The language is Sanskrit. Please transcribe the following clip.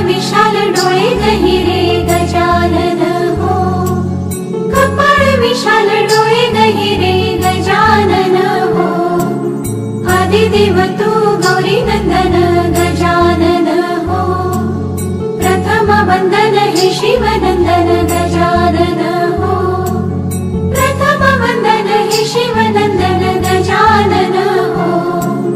विशाल डोळे डोये गजानन हो। कपाळ विशाल डोळे गहिरे गजानन हो। आदिदेव तू गौरी नंदन गजानन हो। प्रथम वंदन हे शिवनंदन।